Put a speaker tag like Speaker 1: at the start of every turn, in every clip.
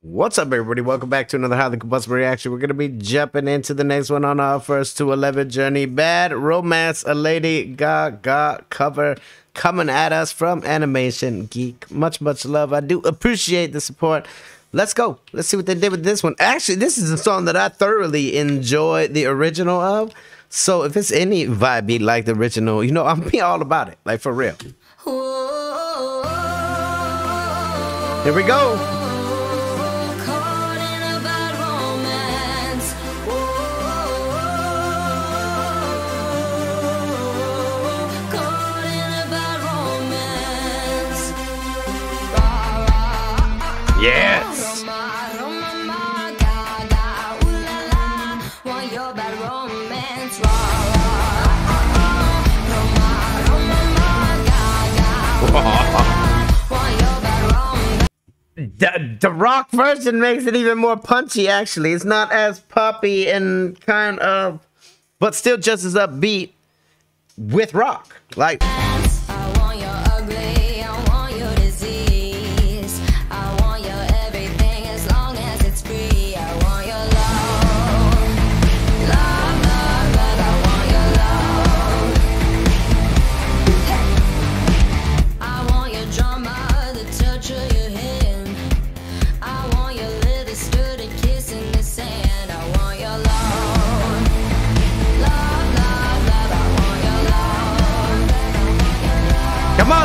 Speaker 1: What's up, everybody? Welcome back to another Highly Combustible Reaction. We're going to be jumping into the next one on our first to 11 journey. Bad Romance, a Lady Gaga cover coming at us from Animation Geek. Much, much love. I do appreciate the support. Let's go. Let's see what they did with this one. Actually, this is a song that I thoroughly enjoyed the original of. So if it's any vibe like the original, you know, I'm be all about it. Like for real. Here we go. Yes. The, the rock version makes it even more punchy, actually. It's not as poppy and kind of, but still just as upbeat with rock. Like.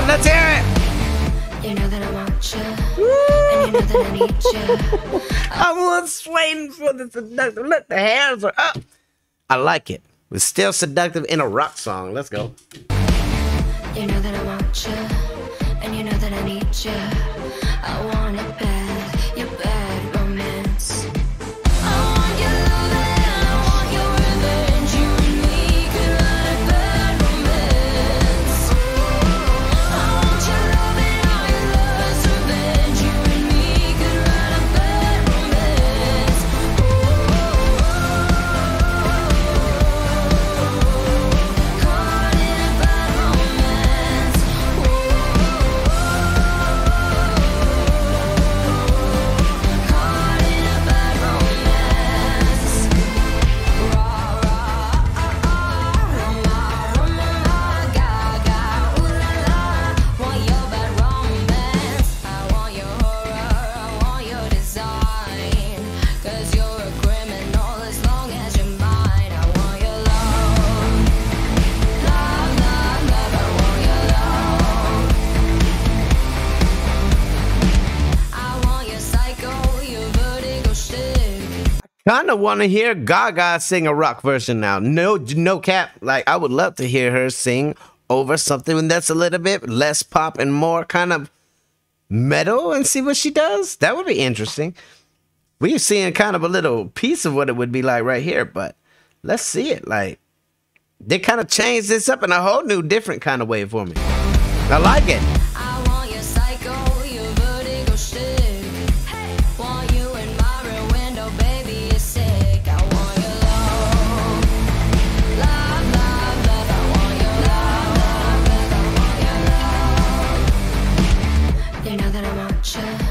Speaker 1: On, let's hear it.
Speaker 2: You know that I want you, and you know that I need you.
Speaker 1: I was waiting for the seductive. Look, the hairs are up. I like it. It's still seductive in a rock song. Let's go.
Speaker 2: You know that I want you, and you know that I need you. I want it
Speaker 1: Kind of want to hear Gaga sing a rock version now. No, no cap. Like I would love to hear her sing over something that's a little bit less pop and more kind of metal, and see what she does. That would be interesting. We're seeing kind of a little piece of what it would be like right here, but let's see it. Like they kind of changed this up in a whole new, different kind of way for me. I like it.
Speaker 2: That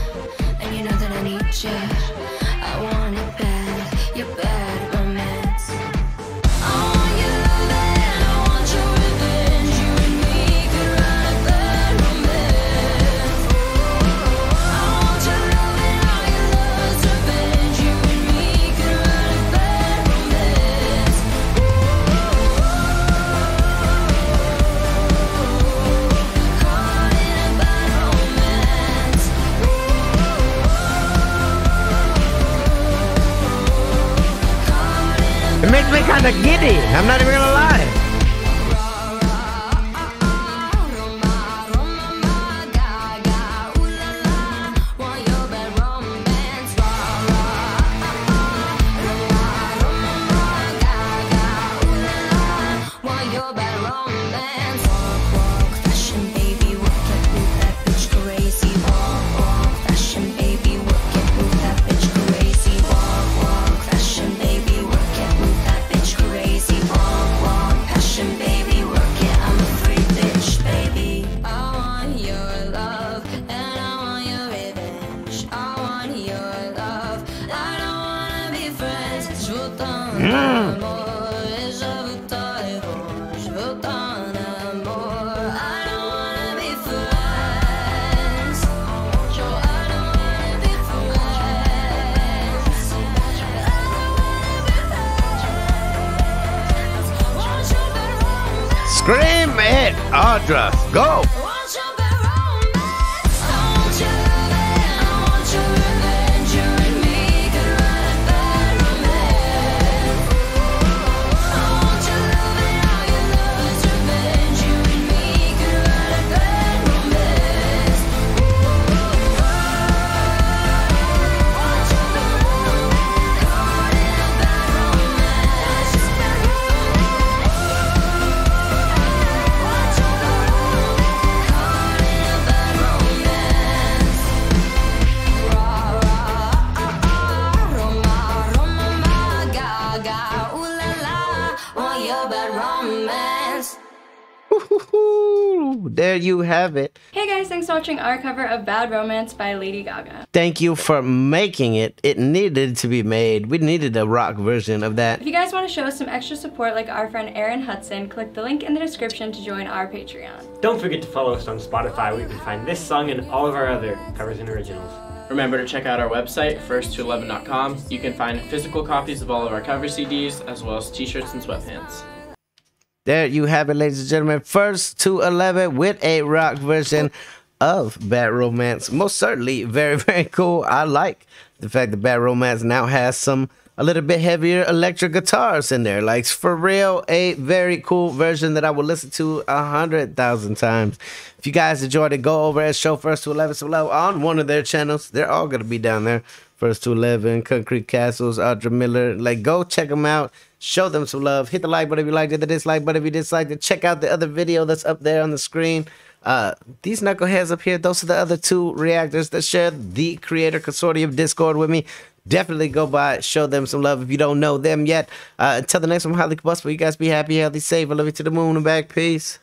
Speaker 1: kind of giddy. I'm not even gonna lie.
Speaker 2: Fashion Scream it,
Speaker 1: Audra. Go. There you have it.
Speaker 3: Hey guys, thanks for watching our cover of Bad Romance by Lady Gaga.
Speaker 1: Thank you for making it. It needed to be made. We needed a rock version of that.
Speaker 3: If you guys want to show us some extra support like our friend Aaron Hudson, click the link in the description to join our Patreon.
Speaker 4: Don't forget to follow us on Spotify where you can find this song and all of our other covers and originals.
Speaker 5: Remember to check out our website, first211.com. You can find physical copies of all of our cover CDs, as well as t shirts and sweatpants.
Speaker 1: There you have it, ladies and gentlemen. First to 11 with a rock version of Bad Romance. Most certainly very, very cool. I like the fact that Bad Romance now has some a little bit heavier electric guitars in there. Like, for real, a very cool version that I will listen to a hundred thousand times. If you guys enjoyed it, go over and show First to 11 some love on one of their channels. They're all going to be down there. First to 11, Concrete Castles, Audra Miller. Like, go check them out. Show them some love. Hit the like button if you liked it, the dislike button if you disliked it. Check out the other video that's up there on the screen. Uh, these knuckleheads up here, those are the other two reactors that share the Creator Consortium Discord with me. Definitely go by, show them some love if you don't know them yet. Uh, until the next one, I'm Highly Combustible, you guys be happy, healthy, safe. I love you to the moon and back. Peace.